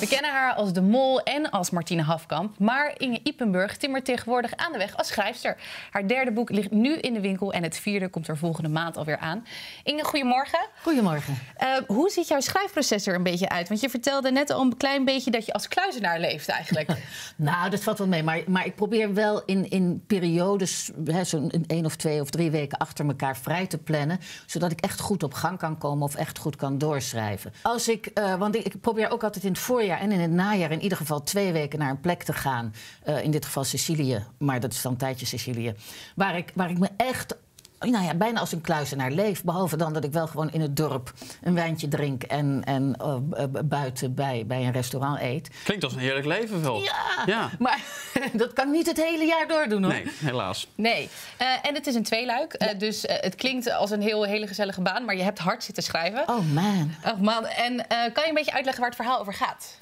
We kennen haar als De Mol en als Martine Hafkamp. Maar Inge Ipenburg timmert tegenwoordig aan de weg als schrijfster. Haar derde boek ligt nu in de winkel en het vierde komt er volgende maand alweer aan. Inge, goedemorgen. Goedemorgen. Uh, hoe ziet jouw schrijfproces er een beetje uit? Want je vertelde net al een klein beetje dat je als kluizenaar leeft eigenlijk. nou, dat valt wel mee. Maar, maar ik probeer wel in, in periodes, zo'n één of twee of drie weken achter elkaar vrij te plannen. Zodat ik echt goed op gang kan komen of echt goed kan doorschrijven. Als ik, uh, want ik, ik probeer ook altijd in het voorjaar en in het najaar in ieder geval twee weken naar een plek te gaan. Uh, in dit geval Sicilië, maar dat is dan een tijdje Sicilië. Waar ik, waar ik me echt nou ja, bijna als een kluizenaar leef. Behalve dan dat ik wel gewoon in het dorp een wijntje drink en, en uh, buiten bij, bij een restaurant eet. Klinkt als een heerlijk leven wel. Ja, ja. maar dat kan ik niet het hele jaar door doen hoor. Nee, helaas. Nee, uh, en het is een tweeluik. Ja. dus het klinkt als een heel, hele gezellige baan, maar je hebt hard zitten schrijven. Oh man. Oh man. En kan je een beetje uitleggen waar het verhaal over gaat?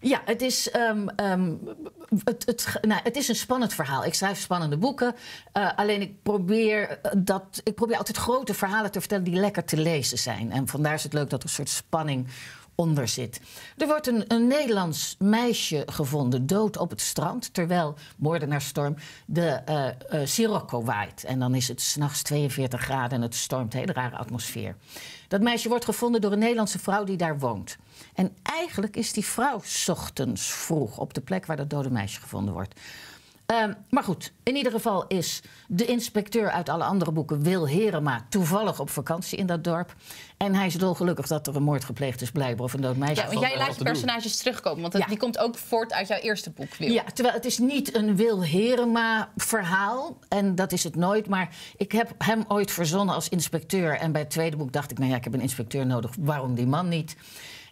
Ja, het is, um, um, het, het, nou, het is een spannend verhaal. Ik schrijf spannende boeken. Uh, alleen ik probeer, dat, ik probeer altijd grote verhalen te vertellen die lekker te lezen zijn. En vandaar is het leuk dat er een soort spanning onder zit. Er wordt een, een Nederlands meisje gevonden, dood op het strand... terwijl moordenaarstorm de uh, Sirocco waait. En dan is het s'nachts 42 graden en het stormt, hele rare atmosfeer. Dat meisje wordt gevonden door een Nederlandse vrouw die daar woont. En eigenlijk is die vrouw ochtends vroeg op de plek waar dat dode meisje gevonden wordt. Um, maar goed, in ieder geval is de inspecteur uit alle andere boeken, Wil Herema, toevallig op vakantie in dat dorp. En hij is dolgelukkig dat er een moord gepleegd is, blijkbaar, of een dood meisje. Ja, want jij laat je personages terugkomen, want ja. die komt ook voort uit jouw eerste boek, Wil. Ja, terwijl het is niet een Wil Herema verhaal, en dat is het nooit. Maar ik heb hem ooit verzonnen als inspecteur. En bij het tweede boek dacht ik, nou ja, ik heb een inspecteur nodig, waarom die man niet?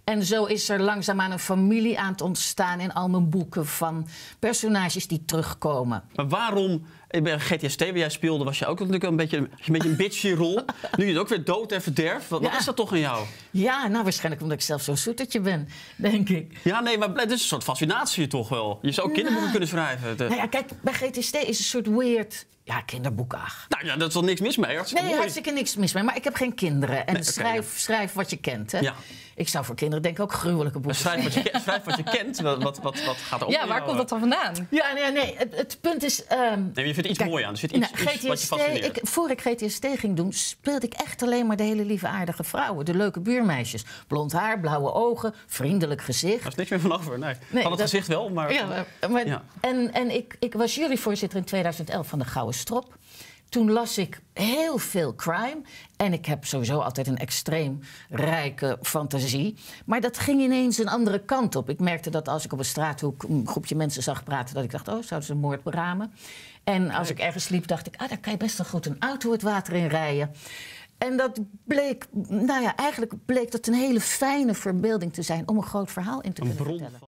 En zo is er langzaamaan een familie aan het ontstaan in al mijn boeken van personages die terugkomen. Maar waarom, GTST waar jij speelde, was je ook natuurlijk een beetje, een beetje een bitchy rol. nu is het ook weer dood en verderf. Wat, ja. wat is dat toch in jou? Ja, nou waarschijnlijk omdat ik zelf zo'n zoetertje ben, denk ik. Ja, nee, maar het is een soort fascinatie toch wel. Je zou ook kinderboeken kunnen schrijven. Nou ja, kijk, bij GTST is een soort weird ja, kinderboekach. Nou ja, dat is wel niks mis mee. Hartstikke nee, mooi. hartstikke niks mis mee. Maar ik heb geen kinderen. En Nee, schrijf, schrijf wat je kent. Hè? Ja. Ik zou voor kinderen denk ik ook gruwelijke boeken Schrijf wat je, schrijf wat je kent. Wat, wat, wat, wat gaat er op Ja, waar jou, komt dat dan vandaan? Ja, nee, nee. Het, het punt is... ehm, Nee, vindt iets Kijk, mooi aan. Er zit iets, nou, iets wat je fascineert. ik, voor ik GTST ging doen, speelde ik echt alleen maar de hele lieve aardige vrouwen. De leuke buurmeisjes. Blond haar, blauwe ogen, vriendelijk gezicht. Daar is niks meer van over. Nee. Nee, van het dat- gezicht wel, maar... Ja, maar, maar- Ja. En, en ik, ik was juryvoorzitter in 2011 van de Gouden Strop. Toen las ik heel veel crime. En ik heb sowieso altijd een extreem rijke fantasie. Maar dat ging ineens een andere kant op. Ik merkte dat als ik op een straathoek een groepje mensen zag praten... dat ik dacht, oh, zouden ze een moord beramen? En als ik ergens liep, dacht ik, ah, daar kan je best wel goed een auto het water in rijden. En dat bleek, nou ja, eigenlijk bleek dat een hele fijne verbeelding te zijn... om een groot verhaal in te kunnen vertellen.